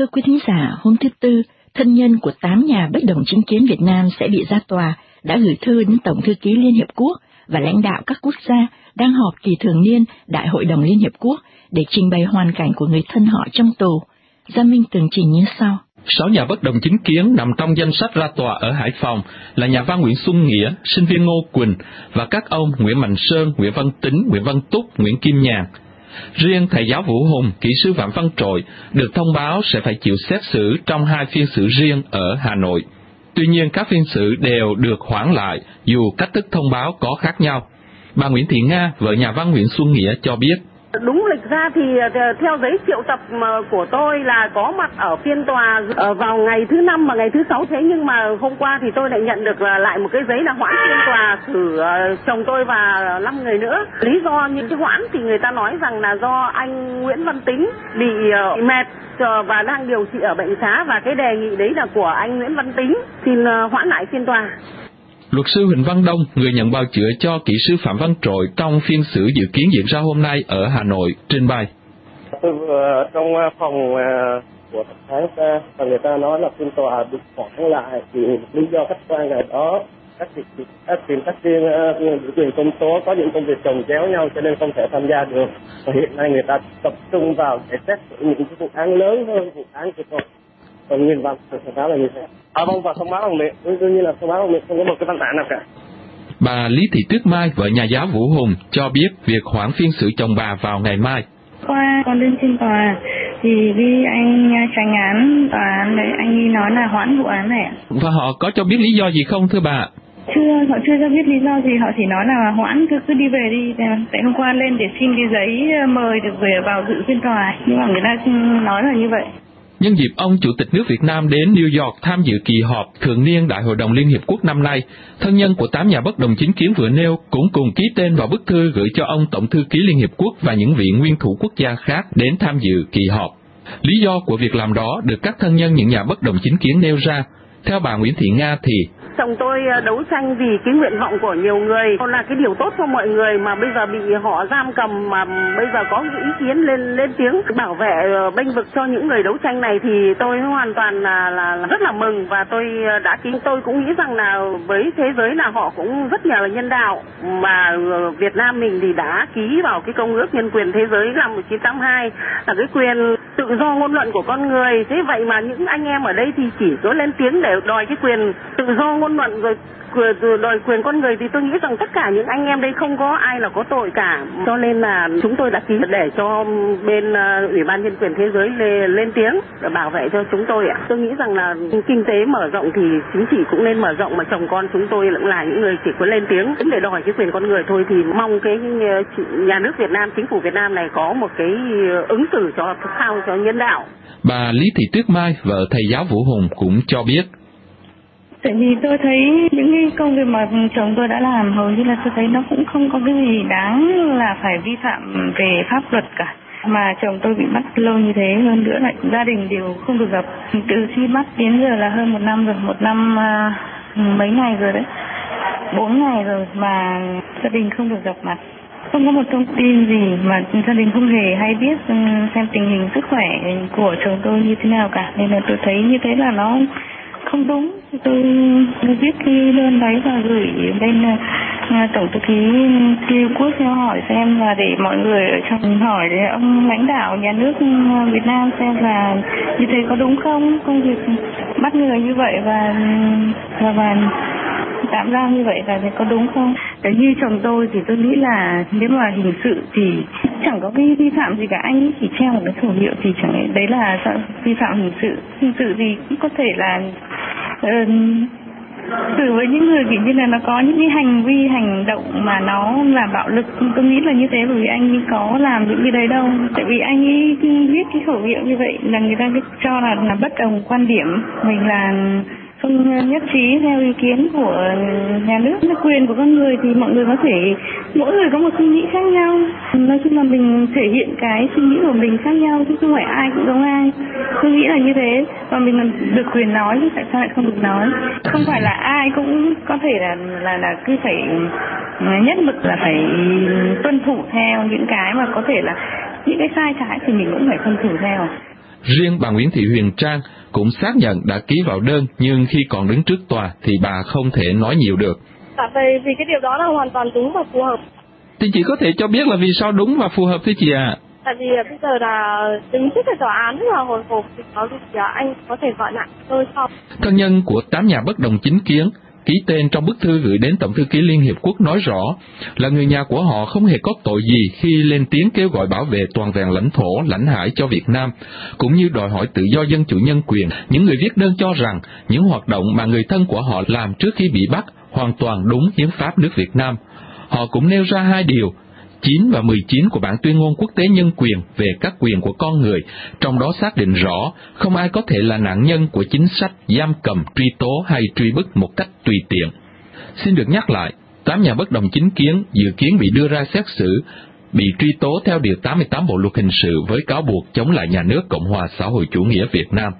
Thưa quý thính giả, hôm thứ Tư, thân nhân của tám nhà bất đồng chính kiến Việt Nam sẽ bị ra tòa đã gửi thư đến Tổng thư ký Liên Hiệp Quốc và lãnh đạo các quốc gia đang họp kỳ thường niên Đại hội đồng Liên Hiệp Quốc để trình bày hoàn cảnh của người thân họ trong tù. Gia Minh tường trình như sau. Sáu nhà bất đồng chính kiến nằm trong danh sách ra tòa ở Hải Phòng là nhà văn Nguyễn Xuân Nghĩa, sinh viên Ngô Quỳnh và các ông Nguyễn Mạnh Sơn, Nguyễn Văn Tính, Nguyễn Văn Túc, Nguyễn Kim Nhàn. Riêng thầy giáo Vũ Hùng, kỹ sư Phạm Văn Trội được thông báo sẽ phải chịu xét xử trong hai phiên xử riêng ở Hà Nội. Tuy nhiên các phiên xử đều được hoãn lại dù cách thức thông báo có khác nhau. Bà Nguyễn Thị Nga, vợ nhà văn Nguyễn Xuân Nghĩa cho biết. Đúng lịch ra thì ờ, theo giấy triệu tập ờ, của tôi là có mặt ở phiên tòa ờ, vào ngày thứ năm và ngày thứ sáu thế nhưng mà hôm qua thì tôi lại nhận được lại một cái giấy là hoãn phiên tòa xử chồng tôi và năm người nữa. Lý do những cái hoãn thì người ta nói rằng là do anh Nguyễn Văn Tính bị mệt và đang điều trị ở bệnh xá và cái đề nghị đấy là của anh Nguyễn Văn Tính xin hoãn lại phiên tòa. Luật sư Huỳnh Văn Đông, người nhận bào chữa cho kỹ sư Phạm Văn Trội trong phiên xử dự kiến diễn ra hôm nay ở Hà Nội, trình bày. Tôi ờ, trong ờ, phòng ờ, của thẩm phán và người ta nói là phiên tòa bị hoãn lại vì lý do khách quan là đó các việc các tìm các riêng quyền công tố có những công việc chồng chéo nhau cho nên không thể tham gia được và hiện nay người ta tập trung vào để xét xử những vụ án lớn hơn vụ án của tôi còn nguyên văn thẩm phán là như thế À vâng và thông báo bằng miệng, đương nhiên là thông báo bằng miệng không có một cái văn bản nào cả. Bà Lý Thị Tuyết Mai, vợ nhà giáo Vũ Hùng, cho biết việc hoãn phiên xử chồng bà vào ngày mai. Qua con lên trên tòa thì vì anh tranh án tòa án đấy anh ấy nói là hoãn vụ án này Và họ có cho biết lý do gì không thưa bà? Chưa, họ chưa cho biết lý do gì, họ chỉ nói là hoãn cứ cứ đi về đi. Tại hôm qua lên để xin cái giấy mời được về vào dự phiên tòa, nhưng mà người ta nói là như vậy. Nhân dịp ông Chủ tịch nước Việt Nam đến New York tham dự kỳ họp thường niên Đại hội đồng Liên Hiệp Quốc năm nay, thân nhân của tám nhà bất đồng chính kiến vừa nêu cũng cùng ký tên vào bức thư gửi cho ông Tổng thư ký Liên Hiệp Quốc và những vị nguyên thủ quốc gia khác đến tham dự kỳ họp. Lý do của việc làm đó được các thân nhân những nhà bất đồng chính kiến nêu ra. Theo bà Nguyễn Thị Nga thì chồng tôi ờ, đấu tranh vì cái nguyện vọng của nhiều người. Là cái điều tốt cho mọi người mà bây giờ bị họ giam cầm mà bây giờ có ý kiến lên lên tiếng. Bảo vệ ờ, bênh vực cho những người đấu tranh này thì tôi hoàn toàn là, là, là rất là mừng. Và tôi ờ, đã kính tôi cũng nghĩ rằng là với thế giới là họ cũng rất là nhân đạo. Mà Việt Nam mình thì đã ký vào cái công ước nhân quyền thế giới năm 1982 là cái quyền tự do ngôn luận của con người. Thế vậy mà những anh em ở đây thì chỉ có lên tiếng để đòi cái quyền tự do ngôn luận rồi đòi quyền con người. Thì tôi nghĩ rằng tất cả những anh em đây không có ai là có tội cả. Cho nên là chúng tôi đã ký để cho bên ờ, ủy ban nhân quyền thế giới lên, lên tiếng để bảo vệ cho chúng tôi ạ. Tôi nghĩ rằng là kinh tế mở rộng thì chính trị cũng nên mở rộng mà chồng con chúng tôi cũng là những người chỉ có lên tiếng. Để đòi cái quyền con người thôi thì mong cái ờ, nhà nước Việt Nam chính phủ Việt Nam này có một cái ờ, ứng xử cho sao cho nhân đạo. Bà Lý Thị Tuyết Mai, vợ thầy giáo Vũ Hùng cũng cho biết. Tại vì tôi thấy những cái công việc mà chồng tôi đã làm hầu như là tôi thấy nó cũng không có cái gì đáng là phải vi phạm về pháp luật cả. Mà chồng tôi bị bắt lâu như thế hơn nữa lại gia đình đều không được gặp. Từ khi bắt đến giờ là hơn một năm rồi một năm uh, mấy ngày rồi đấy. Bốn ngày rồi mà gia đình không được gặp mặt không có một thông tin gì mà gia đình không hề hay biết ừ, xem tình hình sức khỏe của chồng tôi như thế nào cả. Nên là tôi thấy như thế là nó không đúng. Tôi viết cái đơn đấy và gửi bên ờ, ờ, tổng thư ký liên quốc cho hỏi xem và để mọi người ở trong hỏi để ông lãnh đạo nhà nước ừ, Việt Nam xem là như thế có đúng không? Công việc bắt người như vậy và ừ, và, và tạm giam như vậy là có đúng không? Đấy như chồng tôi thì tôi nghĩ là nếu mà hình sự thì chẳng có cái vi phạm gì cả. Anh ấy chỉ treo một cái khẩu hiệu thì chẳng đấy là vi phạm hình sự. Hình sự thì cũng có thể là uh, xử với những người kiểu như là nó có những cái hành vi hành động mà nó là bạo lực. Tôi nghĩ là như thế bởi vì anh ấy có làm những cái đấy đâu. Tại vì anh ấy viết cái khẩu hiệu như vậy là người ta cho là là bất đồng quan điểm. Mình là không, nhất trí theo ý kiến của nhà nước quyền của con người thì mọi người có thể, mỗi người có một suy nghĩ khác nhau. Nói chung là mình thể hiện cái suy nghĩ của mình khác nhau, chứ không phải ai cũng giống ai. Tôi nghĩ là như thế, và mình được quyền nói, chứ tại sao lại không được nói? Không phải là ai cũng có thể là là là cứ phải ừ, nhất mực là phải tuân thủ theo những cái mà có thể là những cái sai trái thì mình cũng phải tuân thủ theo. Riêng bà Nguyễn Thị Huyền Trang cũng xác nhận đã ký vào đơn nhưng khi còn đứng trước tòa thì bà không thể nói nhiều được. Dạ vì, vì cái điều đó là hoàn toàn đúng và phù hợp. Thì chị có thể cho biết là vì sao đúng và phù hợp thế chị ạ? À? Tại vì bây giờ là đứng trước cái tòa án là hồi hộp thì có gì anh có thể gọi lại tôi sau. Thân nhân của tám nhà bất đồng chính kiến ký tên trong bức thư gửi đến Tổng thư ký Liên Hiệp Quốc nói rõ là người nhà của họ không hề có tội gì khi lên tiếng kêu gọi bảo vệ toàn vẹn lãnh thổ, lãnh hải cho Việt Nam, cũng như đòi hỏi tự do dân chủ nhân quyền. Những người viết đơn cho rằng những hoạt động mà người thân của họ làm trước khi bị bắt hoàn toàn đúng hiến pháp nước Việt Nam. Họ cũng nêu ra hai điều 9 và 19 của bản tuyên ngôn quốc tế nhân quyền về các quyền của con người, trong đó xác định rõ không ai có thể là nạn nhân của chính sách giam cầm, truy tố hay truy bức một cách tùy tiện. Xin được nhắc lại, tám nhà bất đồng chính kiến dự kiến bị đưa ra xét xử, bị truy tố theo Điều 88 Bộ Luật Hình sự với cáo buộc chống lại nhà nước Cộng hòa xã hội chủ nghĩa Việt Nam.